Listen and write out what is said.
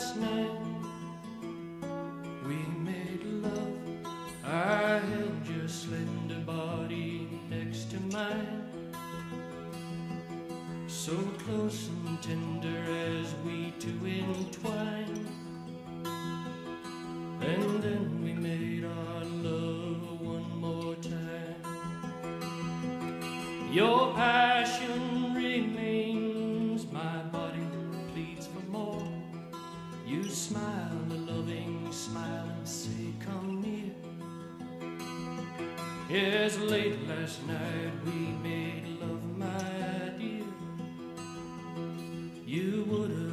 Last night, we made love. I held your slender body next to mine. So close and tender as we two entwine. And then we made our love one more time. Your passion You smile a loving smile and say, Come near. Yes, late last night we made love, my dear. You would have.